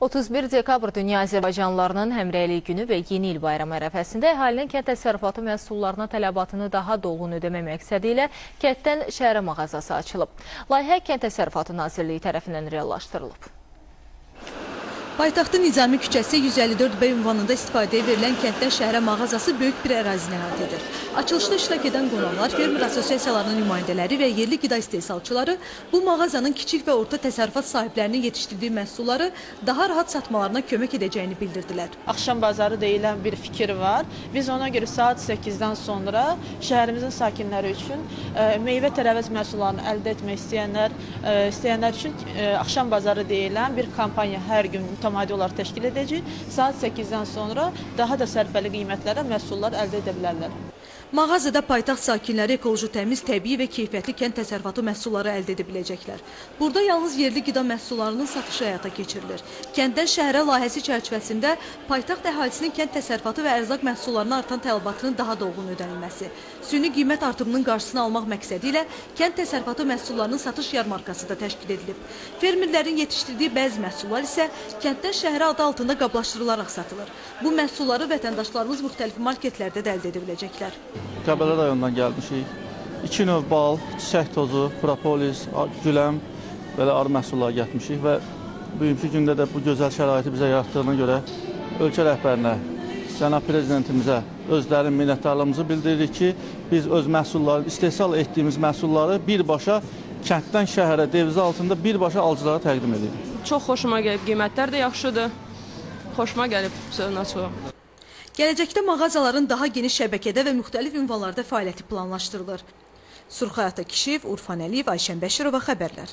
31 dekabr Dünya Azərbaycanlılarının həmrəylik günü və yeni il bayramı ərəfəsində əhalinin kənd təsərrüfatı məhsullarına tələbatını daha dolğun ödəmək məqsədi ilə kənddən şəhərə mağazası açılıb. Layihə Kənd Təsərrüfatı Nazirliyi tərəfindən reallaşdırılıb. Paytaxtın Nizami küçəsi 154B ünvanında istifadəyə verilən kənddən şəhərə mağazası böyük bir ərazini əhatə edir. Açılışda iştirak edən qonaqlar, fermer assosiasiyalarının nümayəndələri və yerli qida istehsalçıları bu mağazanın kiçik və orta təsərrüfat sahiblərinin yetişdirdiyi məhsulları daha rahat satmalarına kömək edəcəyini bildirdilər. Axşam bazarı deyilən bir fikir var. Biz ona görə saat 8-dən sonra şəhərimizin sakinləri üçün ə, meyvə tərəvəz məhsullarını əldə etmək istəyənlər, ə, istəyənlər üçün ə, axşam bazarı deyilən bir kampaniya hər gün mütəmadi olaraq təşkil edəcəyik. Saat 8-dən sonra daha da sərfəli qiymətlərə məhsullar əldə edə bilərlər. Mağazada paytaxt sakinləri ekoloji təmiz, təbii və keyfiyyətli kənd təsərrüfatı məhsulları əldə edə biləcəklər. Burada yalnız yerli qida məhsullarının satışı həyata keçirilir. Kənddən şəhərə layihəsi çərçivəsində paytaxt əhalisinin kənd təsərrüfatı və ərzaq məhsullarına artan tələbatının daha dolğun ödənilməsi, süni qiymət artımının qarşısını almaq məqsədi ilə kənd təsərrüfatı məhsullarının satış yarmarkası da təşkil edilib. Fermerlərin yetişdirdiyi bəzi məhsullar isə kənddən şəhərə adı altında qablaşdırılaraq satılır. Bu məhsulları vətəndaşlarımız müxtəlif marketlərdə də əldə edə biləcəklər. Qəbələ rayonundan gəlmişik. İki növ bal, çiçək tozu, propolis, güləm, belə arı məhsulları gətirmişik və bugünkü gündə də bu gözəl şəraiti bizə yaratdığına görə ölkə rəhbərinə, cənab prezidentimizə özlərin minnətdarlığımızı bildiririk ki, biz öz məhsulları, istehsal etdiyimiz məhsulları birbaşa kənddən şəhərə devizə altında birbaşa alıcılara təqdim edirik. Çox xoşuma gəlib, qiymətlər də yaxşıdır. Xoşuma gəlib sözün açığı. Gələcəkdə mağazaların daha geniş şəbəkədə və müxtəlif ünvanlarda fəaliyyəti planlaşdırılır. Surxayata Kişiyev, Urfan Əliyev, Ayşən Bəşirova xəbərlər.